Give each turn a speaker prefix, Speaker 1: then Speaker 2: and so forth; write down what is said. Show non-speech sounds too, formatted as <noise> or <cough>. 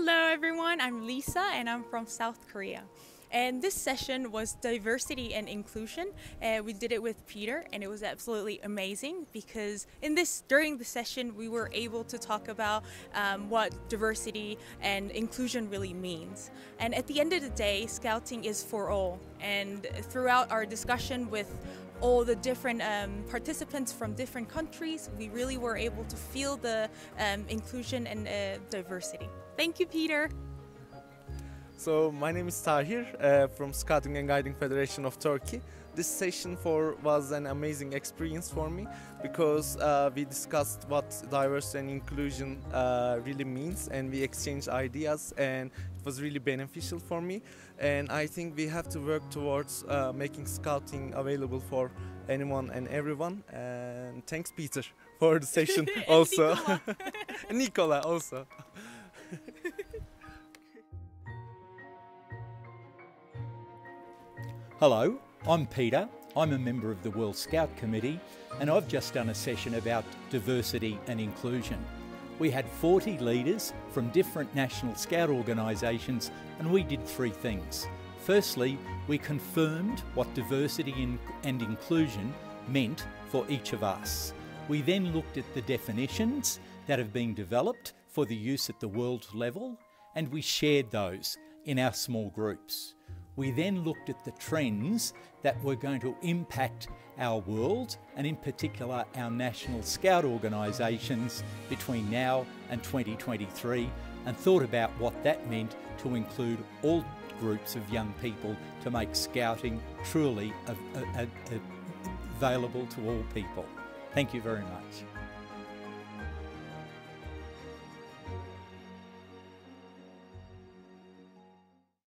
Speaker 1: Hello everyone, I'm Lisa and I'm from South Korea. And this session was diversity and inclusion. Uh, we did it with Peter, and it was absolutely amazing because in this during the session we were able to talk about um, what diversity and inclusion really means. And at the end of the day, scouting is for all. And throughout our discussion with all the different um, participants from different countries, we really were able to feel the um, inclusion and uh, diversity. Thank you, Peter.
Speaker 2: So my name is Tahir uh, from Scouting and Guiding Federation of Turkey. This session for was an amazing experience for me because uh, we discussed what diversity and inclusion uh, really means and we exchanged ideas and it was really beneficial for me and I think we have to work towards uh, making scouting available for anyone and everyone and thanks Peter <laughs> for the session <laughs> also
Speaker 1: Nicola. <laughs>
Speaker 2: Nicola also
Speaker 3: Hello, I'm Peter. I'm a member of the World Scout Committee and I've just done a session about diversity and inclusion. We had 40 leaders from different national scout organisations and we did three things. Firstly, we confirmed what diversity and inclusion meant for each of us. We then looked at the definitions that have been developed for the use at the world level and we shared those in our small groups. We then looked at the trends that were going to impact our world and, in particular, our national scout organisations between now and 2023 and thought about what that meant to include all groups of young people to make scouting truly available to all people. Thank you very much.